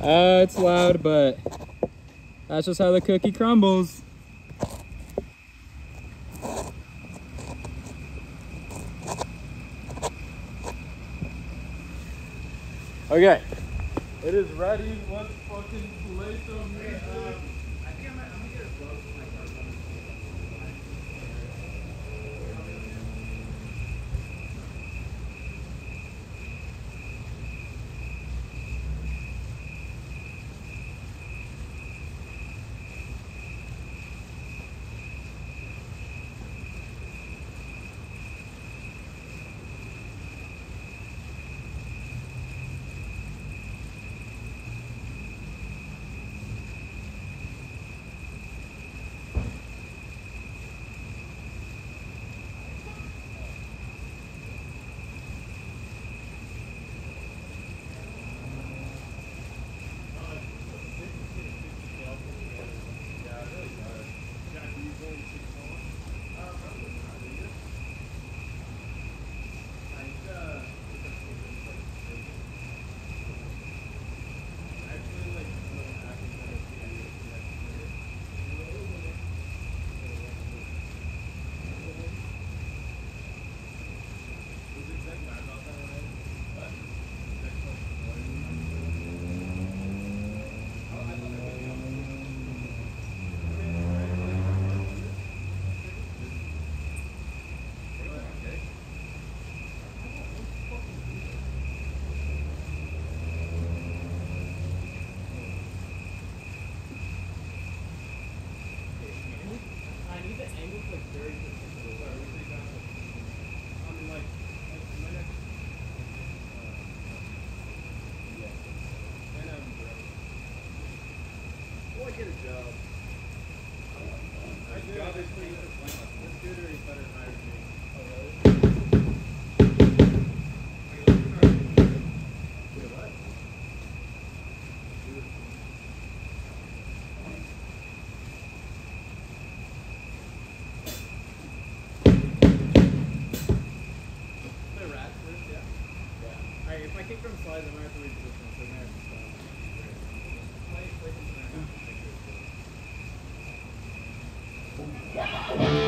Uh, it's loud, but that's just how the cookie crumbles. Okay. It is ready. Let's fucking play some music. Yeah.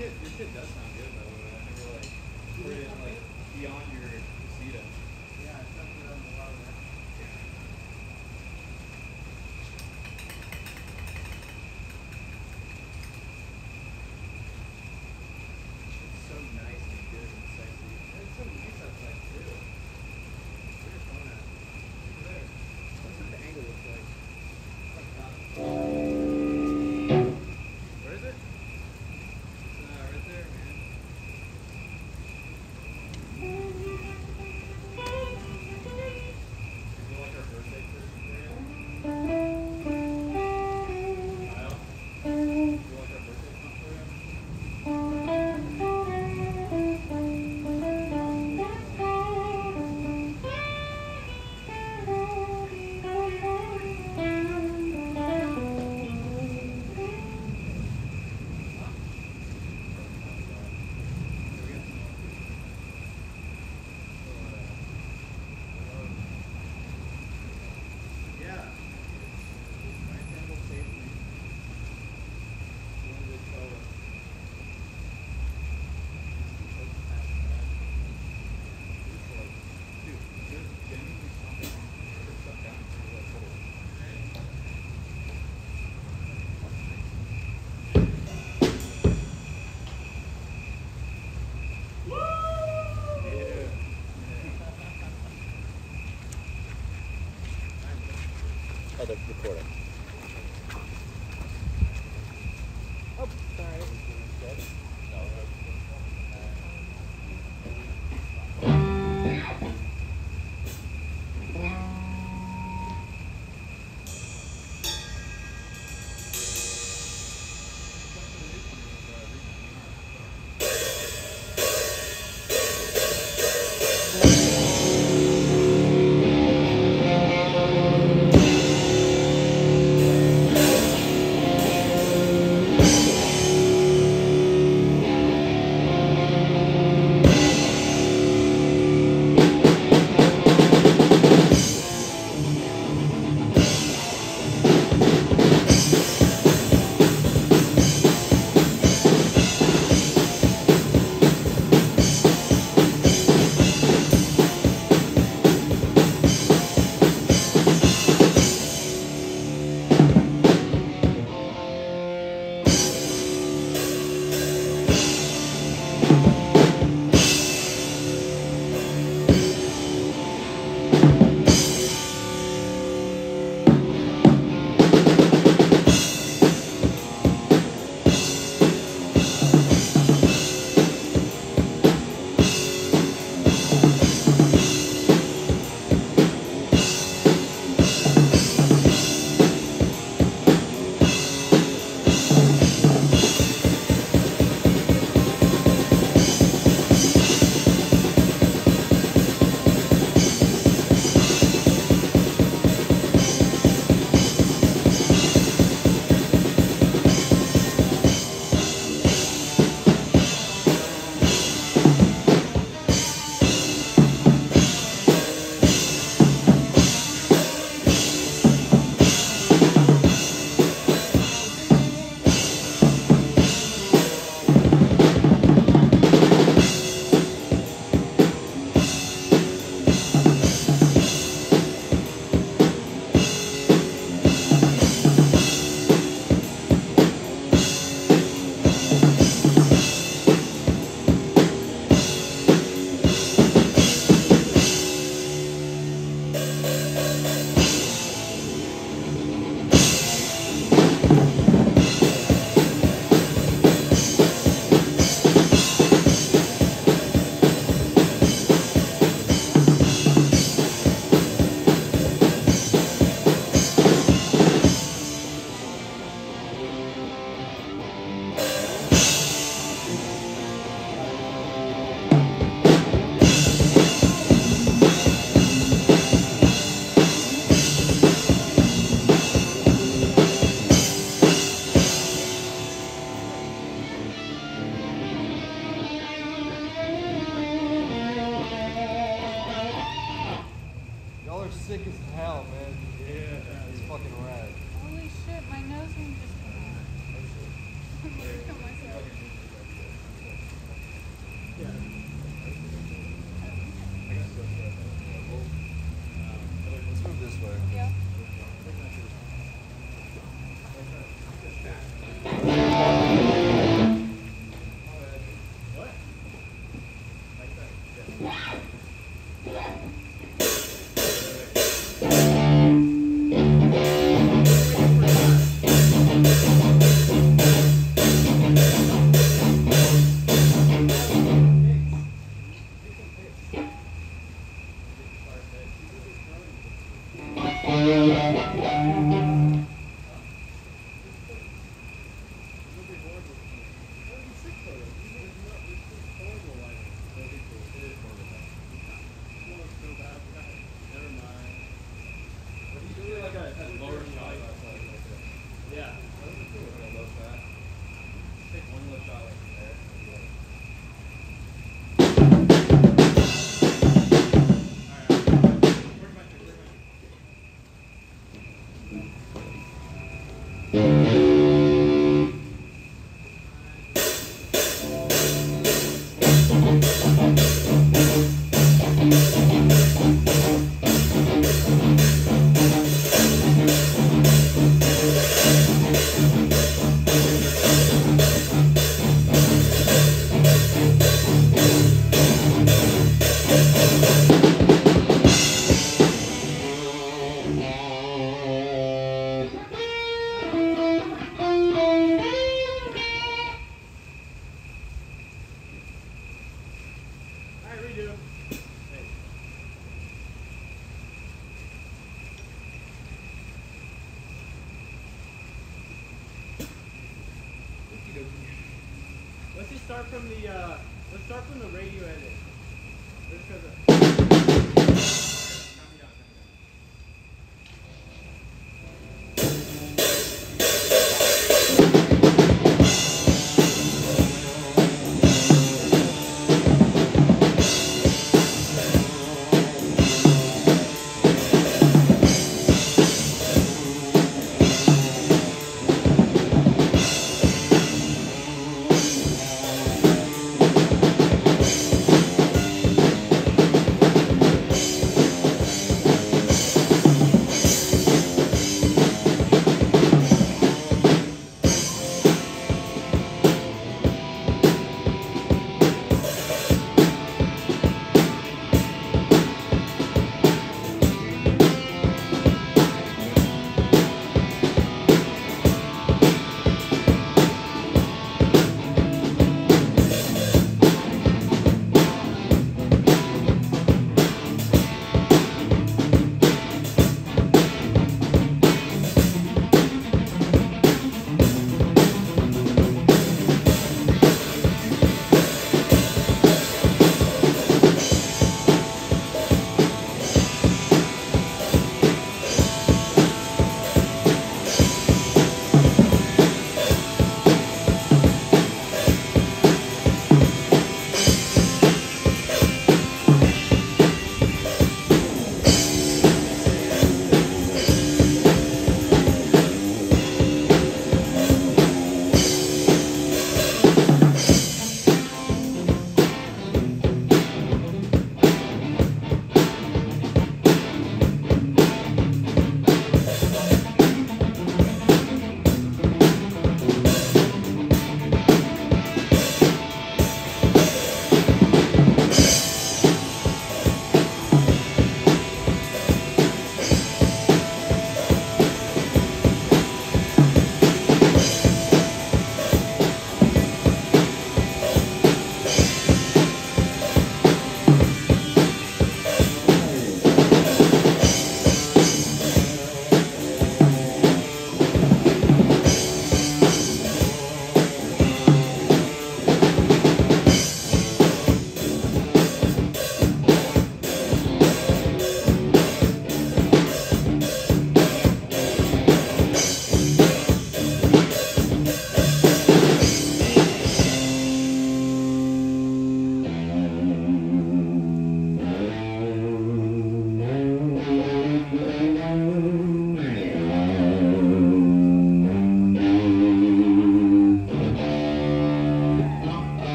kid, your kid does sound good, by the way. I never like, put it in like beyond your Casita. Yeah, I sounded good on a lot of that.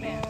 Yeah,